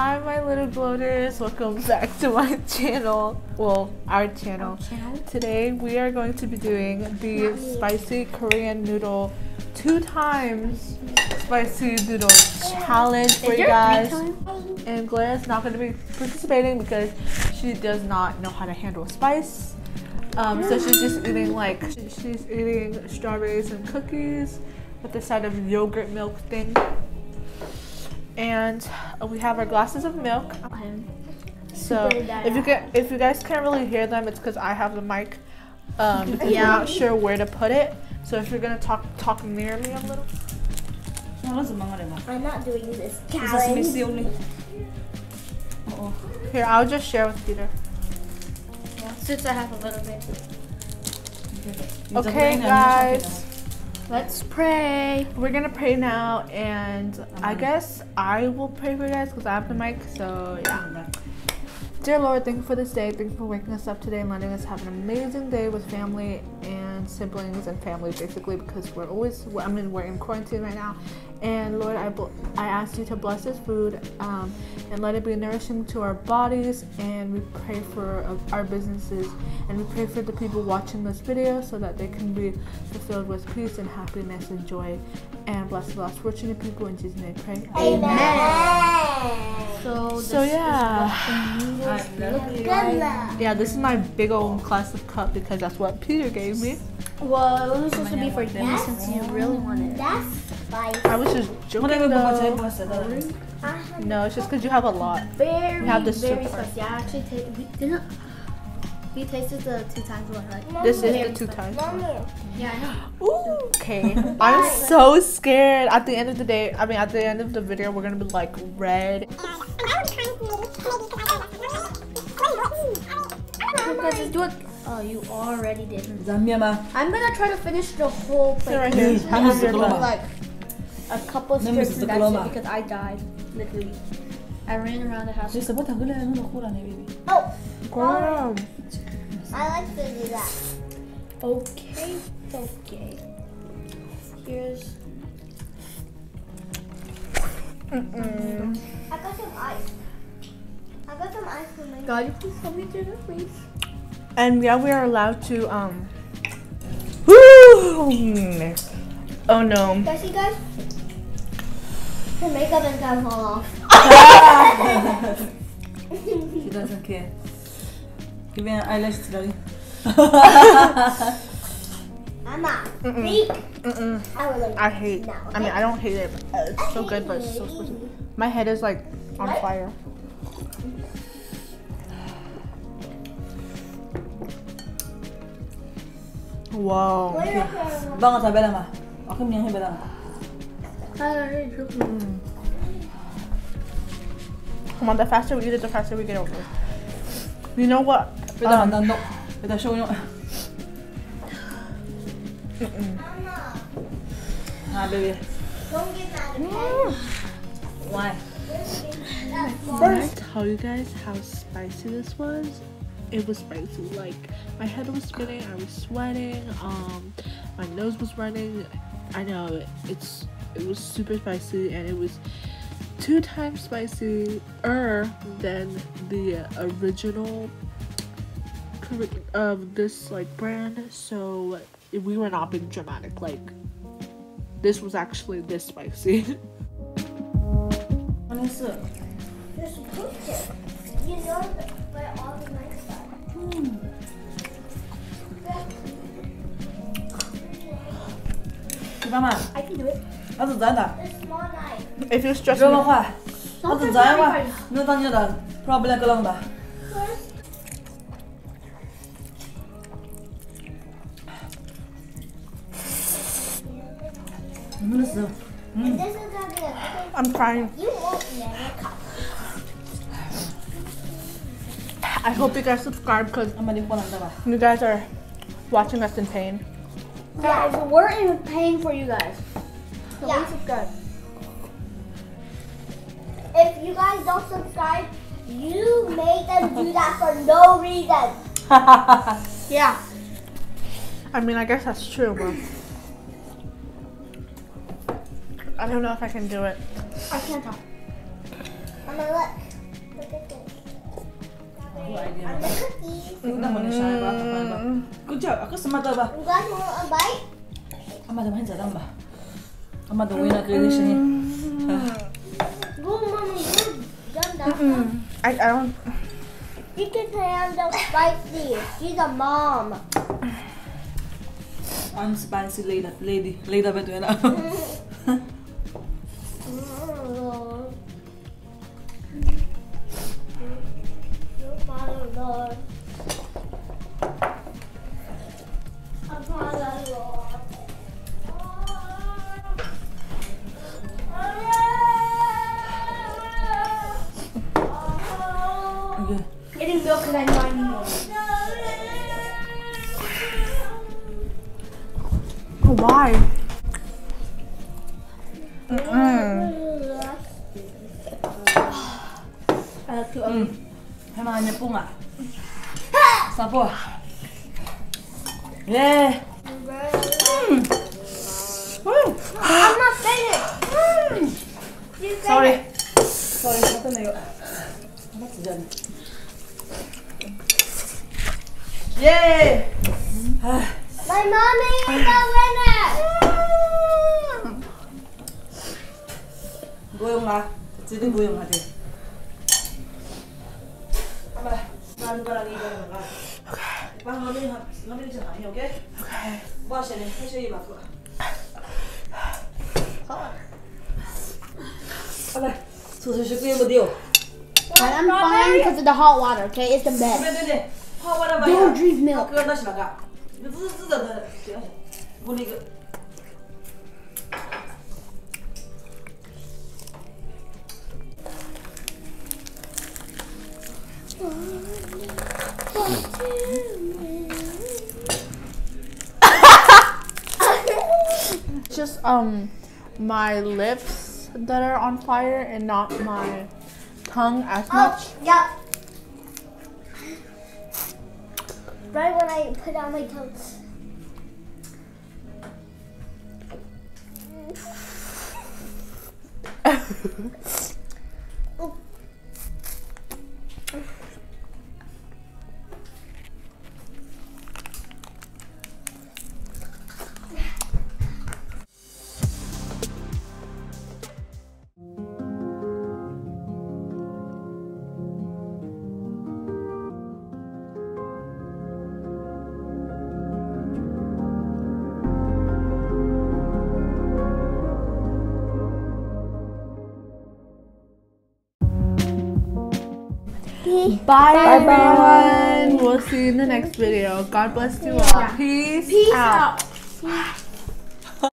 Hi, my little Gloters. Welcome back to my channel. Well, our channel. channel. Today we are going to be doing the spicy Korean noodle two times spicy noodle challenge for you guys. And Gloria's not going to be participating because she does not know how to handle spice. Um, so she's just eating like she's eating strawberries and cookies with the side of yogurt milk thing. And we have our glasses of milk. So if you can, if you guys can't really hear them, it's because I have the mic. Um, because Yeah. I'm not sure where to put it. So if you're gonna talk talk near me a little. Wala sa mga rema. I'm not doing this Isa si challenge. Missy only. Oo. Here, I'll just share with Peter. Yeah, Since I have a little bit. Okay, guys. Let's pray. We're gonna pray now, and I um, guess I will pray for you guys because I have the mic. So yeah. Dear Lord, thank you for this day. Thank you for waking us up today and letting us have an amazing day with family and siblings and family, basically, because we're always, I mean, we're in quarantine right now. And Lord, I, bl- I ask you to bless this food um, and let it be nourishing to our bodies. And we pray for uh, our businesses and we pray for the people watching this video so that they can be fulfilled with peace and happiness and joy. And bless the last fortunate people in Jesus' name. I Pray. Amen. So, So this yeah. is what the noodles Good like. Yeah, this is my big old glass of cup because that's what Peter gave me. Well, it was supposed to be for you since you really wanted it. That's spicy. I was just Wala joking mo ba sa though. iba sa dali? No, it's just because you have a lot. Very, We have the very super. spicy. I actually ta- we didn't. We tasted the two times one, right? This is the two times. Mommy. Yeah, I know. Ooh, okay. I'm so scared. At the end of the day, I mean, at the end of the video, we're gonna be like red. Guys, do it. Oh, you already did. Zambia ma. I'm gonna try to finish the whole Sit right plate. here. Yes, Have yes, your like a couple Then strips and that's it because I died literally. I ran around the house. Say sabot ang gula ano nakuha ni baby. Oh, Girl. I like to do that. Okay, okay. Here's Mm-mm. I got some ice. I got some ice for me. God, you please help me through this, please. And yeah, we are allowed to um. Woo! Oh no. Guys, you guys? Her makeup is gonna fall off. She doesn't care. Give me an eyelash dali. Mama, Mm-mm. peek. Mm-mm. I like I hate. No, I mean. I don't hate it. But it's so good, but it's so spicy. My head is like on What? fire. Whoa. What do you reckon? Banga tabi lang ma. Ako miyang hiba lang. Mm. Come on, the faster we eat it, the faster we get over it. You know what? Um, man nandok. Pwede show yung... Mm-mm. Ah, baby. Don't get mad at me. Why? First, tell you guys how spicy this was. It was spicy. Like my head was spinning. I was sweating. Um, my nose was running. I know it's it was super spicy, and it was two times spicier than the original of this like brand. So we were not being dramatic. Like this was actually this spicy. Ano sa? You're. You know the, where all the nice stuff. Diba ma? I can do it. Ano dyan da? The small knife. if you're stressed, Diba ka? Ano Don't dyan ma? worry. Ano tanya da? Problem ka lang da? First, Ano na sa? and this is gonna be a I'm trying. You won't never come. I hope you guys subscribe because Ang mali ko lang diba? you guys are watching us in pain. Guys, we're in pain for you guys. So Yeah. please subscribe. If you guys don't subscribe, you made them do that for no reason. Yeah. I mean, I guess that's true, but I don't know if I can do it. I can't talk. I'm gonna look. Good idea. I'm the cookies. Udah mo na siya ba? ba? Good job. Ako sa mata ba? You guys want a bite? Ama da mahal ba? Ama da wina kayo siya ni. Go, mommy. You're done that. I, I don't. You can handle spicy. She's a mom. I'm spicy lady, lady, lady ba Why? Mm. Mm. Hay mga niya po nga. Sapo. Yeah. I'm not finished. You Sorry. Sorry, mata na yun. Ano sa? Yay! My mommy is the winner. Goyong nga. Sige, goyong nga din. Ama, nalo ka lang iba ka. Pang ngamili nga, ngamili okay? Okay. Ba siya ni, siya iba ko. Ama, susunod ko yung I'm fine because of the hot water, okay? It's the best. Pwede din. Hawa na ba Don't drink milk. Hakıyor da şuna ka. Just um my lips that are on fire and not my tongue as much. Oh, yep. Right when I put on my toes. Bye, everyone. We'll see you in the next video. God bless you all. Peace, Peace out. out.